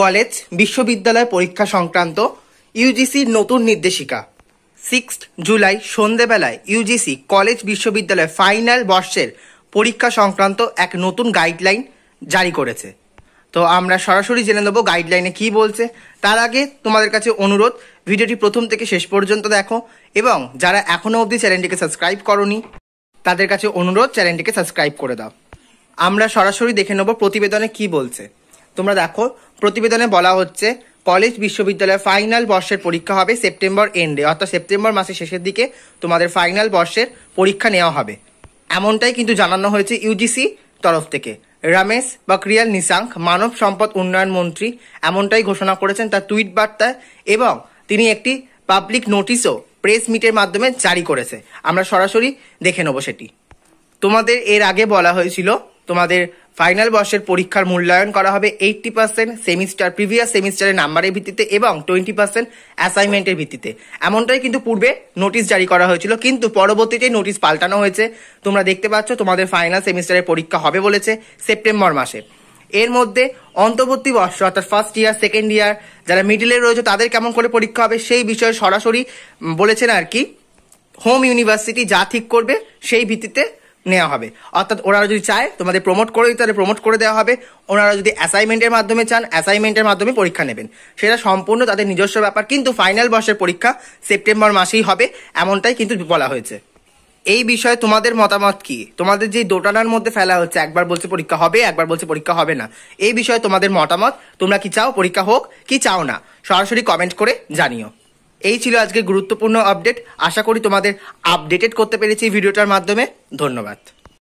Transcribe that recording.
College, বিশ্ববিদ্যালয় পরীক্ষা সংক্রান্ত ইউজিসির নতুন নির্দেশিকা। সিক্সথ জুলাই সন্ধেবেলায় ইউজিসি কলেজ বিশ্ববিদ্যালয় ফাইনাল বর্ষের পরীক্ষা সংক্রান্ত এক নতুন গাইডলাইন জারি করেছে। তো আমরা সরাসরি জেনে নেব গাইডলাইনে কি বলছে। তার আগে তোমাদের কাছে অনুরোধ, ভিডিওটি প্রথম থেকে শেষ পর্যন্ত দেখো এবং যারা এখনও অবধি চ্যানেলটিকে সাবস্ক্রাইব করনি, তাদের কাছে অনুরোধ, চ্যানেলটিকে সাবস্ক্রাইব করে দাও। আমরা সরাসরি দেখে নেব প্রতিবেদনে কি বলছে। তোমরা দেখো, প্রতিবেদনে বলা হচ্ছে কলেজ বিশ্ববিদ্যালয়ের ফাইনাল বর্ষের পরীক্ষা হবে সেপ্টেম্বর এন্ডে অর্থাৎ সেপ্টেম্বর মাসের শেষের দিকে তোমাদের ফাইনাল বর্ষের পরীক্ষা নেওয়া হবে। এমনটাই কিন্তু জানানো হয়েছে ইউজিসি তরফ থেকে। রমেশ বকরিয়াল নিশাঙ্ক, মানব সম্পদ উন্নয়ন মন্ত্রী, এমনটাই ঘোষণা করেছেন তার টুইট বার্তায় এবং তিনি একটি পাবলিক নোটিশও প্রেস মিটের মাধ্যমে জারি করেছে। আমরা সরাসরি দেখে নেব সেটি। তোমাদের এর আগে বলা হয়েছিল, তোমাদের ফাইনাল বর্ষের পরীক্ষার মূল্যায়ন করা হবে এইটটি পার্সেন্ট সেমিস্টার, প্রিভিয়াস সেমিস্টারের নাম্বারের ভিত্তিতে এবং টোয়েন্টি পার্সেন্ট অ্যাসাইনমেন্টের ভিত্তিতে। এমনটাই কিন্তু পূর্বে নোটিশ জারি করা হয়েছিল, কিন্তু পরবর্তীতে নোটিশ পাল্টানো হয়েছে। তোমরা দেখতে পাচ্ছ, তোমাদের ফাইনাল সেমিস্টারের পরীক্ষা হবে বলেছে সেপ্টেম্বর মাসে। এর মধ্যে অন্তর্বর্তী বর্ষ, অর্থাৎ ফার্স্ট ইয়ার সেকেন্ড ইয়ার যারা মিডিলে রয়েছে, তাদের কেমন করে পরীক্ষা হবে সেই বিষয়ে সরাসরি বলেছেন আর কি হোম ইউনিভার্সিটি যা ঠিক করবে সেই ভিত্তিতে নেওয়া হবে। অর্থাৎ ওনারা যদি চায়, তোমাদের প্রমোট করে তাহলে প্রমোট করে দেওয়া হবে। ওনারা যদি অ্যাসাইনমেন্টের মাধ্যমে চান অ্যাসাইনমেন্টের মাধ্যমে পরীক্ষা নেবেন। সেটা সম্পূর্ণ তাদের নিজস্ব ব্যাপার, কিন্তু ফাইনাল বর্ষের পরীক্ষা সেপ্টেম্বর মাসেই হবে, এমনটাই কিন্তু বলা হয়েছে। এই বিষয়ে তোমাদের মতামত কি? তোমাদের যে দোটানার মধ্যে ফেলা হচ্ছে, একবার বলছে পরীক্ষা হবে, একবার বলছে পরীক্ষা হবে না। এই বিষয়ে তোমাদের মতামত, তোমরা কি চাও পরীক্ষা হোক, কি চাও না, সরাসরি কমেন্ট করে জানিও। এই ছিল আজকে গুরুত্বপূর্ণ আপডেট আশা করি তোমাদের আপডেটেড করতে পেরেছি ভিডিওটার মাধ্যমে। ধন্যবাদ।